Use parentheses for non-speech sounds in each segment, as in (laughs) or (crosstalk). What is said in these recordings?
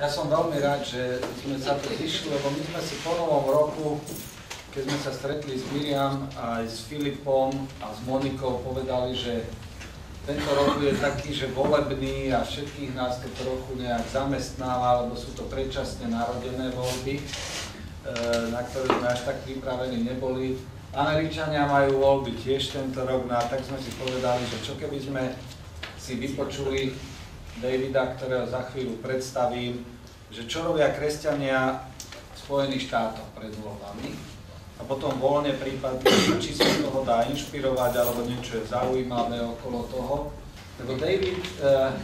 Ja som veľmi rád, že sme sa tu zišli, lebo my sme si po novom roku, keď sme sa stretli s Miriam, aj s Filipom a s Monikou, povedali, že tento rok je taký, že volebný a všetkých nás to trochu nejak zamestnáva, lebo sú to predčasne narodené voľby, e, na ktoré sme až tak pripravení neboli. Američania majú voľby tiež tento rok, no a tak sme si povedali, že čo keby sme si vypočuli Davida, ktorého za chvíľu predstavím, že čo robia kresťania Spojených štátoch pred voľbami a potom voľne prípadne, či sa z toho dá inšpirovať, alebo niečo je zaujímavé okolo toho. Lebo David uh,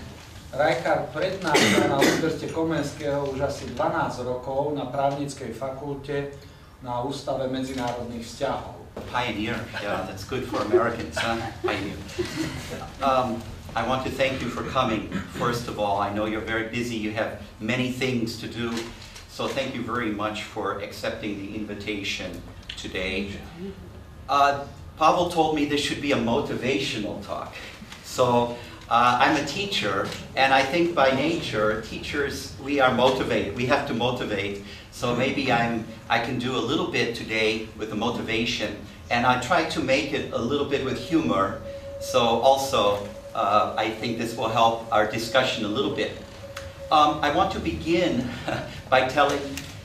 Rijkaard prednáša na Univerzite Komenského už asi 12 rokov na právnickej fakulte na Ústave medzinárodných vzťahov. Pioneer, yeah, that's good for Americans, huh? Pioneer. Um, I want to thank you for coming. First of all, I know you're very busy, you have many things to do, so thank you very much for accepting the invitation today. Uh, Pavel told me this should be a motivational talk. So uh, I'm a teacher, and I think by nature, teachers, we are motivated. We have to motivate. So maybe I'm, I can do a little bit today with the motivation, and I try to make it a little bit with humor. So also, uh, I think this will help our discussion a little bit. Um, I want to begin (laughs) by telling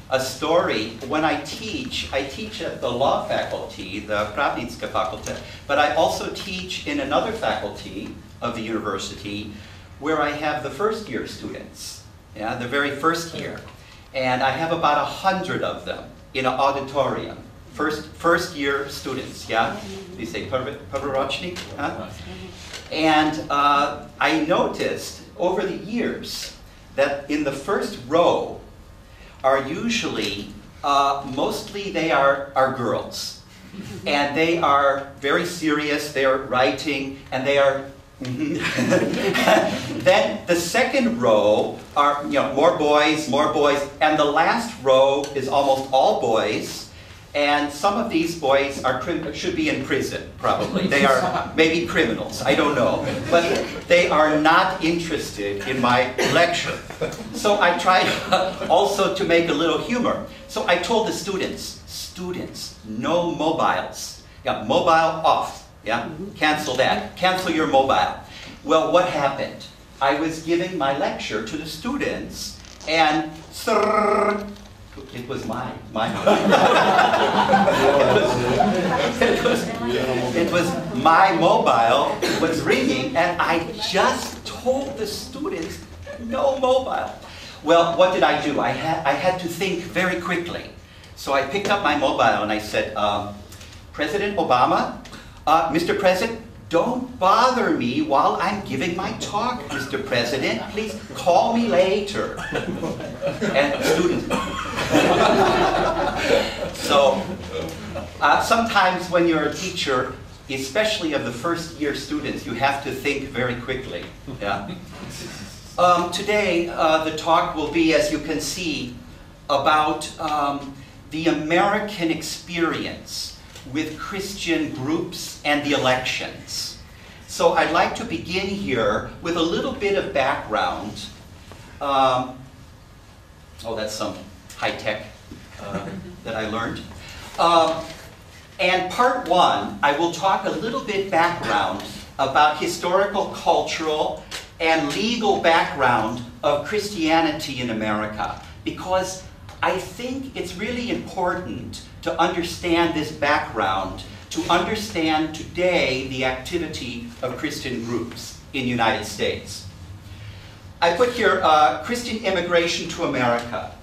a story. When I teach, I teach at the law faculty, the Pravnická faculty, but I also teach in another faculty of the university where I have the first year students, yeah, the very first year. And I have about a hundred of them in an auditorium. First, first year students, yeah? They say huh? And uh, I noticed over the years that in the first row are usually, uh, mostly they are, are girls. And they are very serious, they're writing, and they are (laughs) then the second row are you know more boys, more boys, and the last row is almost all boys. And some of these boys are should be in prison, probably. They are (laughs) maybe criminals, I don't know. But they are not interested in my lecture. So I tried (laughs) also to make a little humor. So I told the students, students, no mobiles. Yeah, mobile off. Yeah, cancel that. Cancel your mobile. Well, what happened? I was giving my lecture to the students, and it was my my it, was, it was my mobile was ringing, and I just told the students no mobile. Well, what did I do? I had I had to think very quickly. So I picked up my mobile and I said, um, President Obama, uh, Mr. President, don't bother me while I'm giving my talk, Mr. President. Please call me later. and students. (laughs) so uh, sometimes when you're a teacher, especially of the first year students, you have to think very quickly. Yeah. Um, today, uh, the talk will be, as you can see, about um, the American experience with Christian groups and the elections. So I'd like to begin here with a little bit of background. Um, oh, that's some high tech uh, that I learned. Um, and part one, I will talk a little bit background about historical, cultural, and legal background of Christianity in America. Because I think it's really important to understand this background, to understand today the activity of Christian groups in the United States. I put here uh, Christian immigration to America.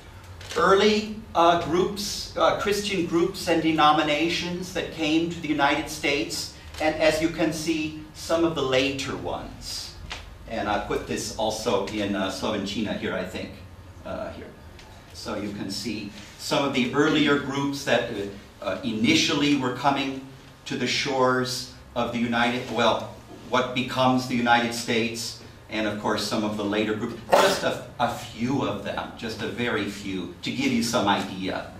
Early uh, groups, uh, Christian groups and denominations that came to the United States, and as you can see, some of the later ones. And I put this also in uh, Slovenčina here, I think, uh, here. So you can see some of the earlier groups that uh, initially were coming to the shores of the United, well, what becomes the United States, and of course some of the later groups. Just a, a few of them, just a very few, to give you some idea.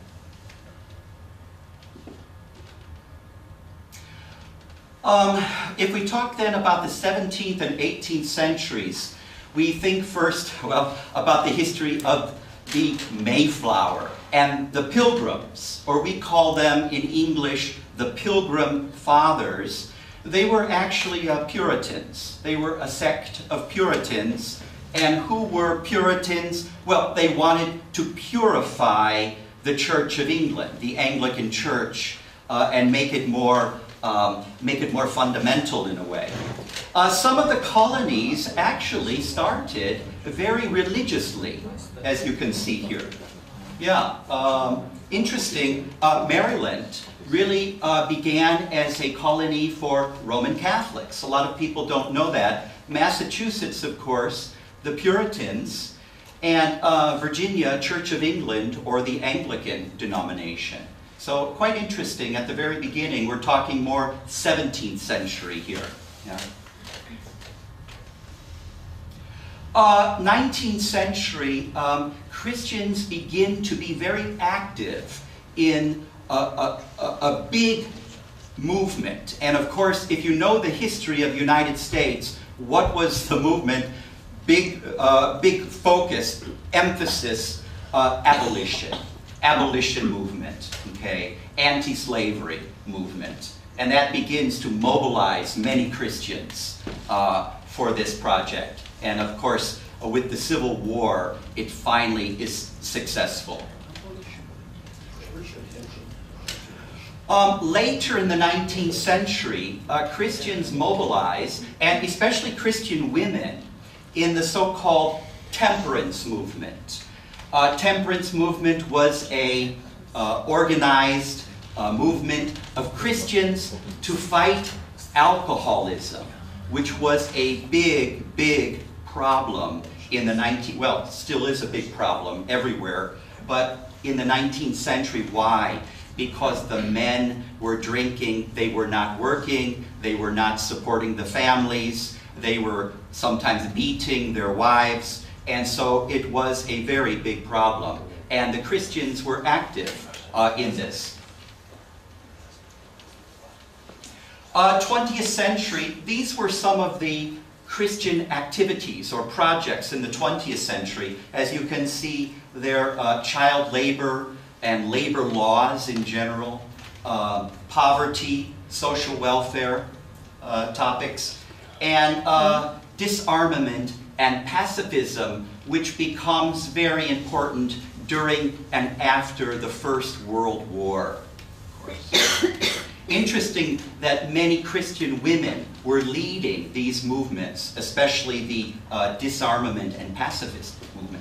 Um, if we talk then about the 17th and 18th centuries, we think first, (laughs) well, about the history of the Mayflower and the Pilgrims, or we call them in English the Pilgrim Fathers. They were actually uh, Puritans. They were a sect of Puritans. And who were Puritans? Well, they wanted to purify the Church of England, the Anglican Church, uh, and make it more um, make it more fundamental in a way. Uh, some of the colonies actually started very religiously, as you can see here. Yeah, um, interesting. Uh, Maryland really uh, began as a colony for Roman Catholics. A lot of people don't know that. Massachusetts, of course, the Puritans, and uh, Virginia, Church of England, or the Anglican denomination. So quite interesting, at the very beginning, we're talking more 17th century here. Yeah. Uh, 19th century, um, Christians begin to be very active in a, a, a, big movement. And of course, if you know the history of the United States, what was the movement? Big, uh, big focus, emphasis, uh, abolition abolition movement, okay, anti-slavery movement. And that begins to mobilize many Christians uh, for this project. And of course, uh, with the Civil War, it finally is successful. Um, later in the 19th century, uh, Christians mobilized, and especially Christian women, in the so-called temperance movement. Uh, temperance movement was a uh, organized uh, movement of Christians to fight alcoholism, which was a big, big problem in the 19, well, still is a big problem everywhere, but in the 19th century, why? Because the men were drinking, they were not working, they were not supporting the families, they were sometimes beating their wives, and so it was a very big problem. And the Christians were active uh, in this. Uh, 20th century, these were some of the Christian activities or projects in the 20th century. As you can see, there uh, child labor and labor laws in general, uh, poverty, social welfare uh, topics, and uh, disarmament and pacifism, which becomes very important during and after the First World War. Interesting that many Christian women were leading these movements, especially the uh, disarmament and pacifist movement.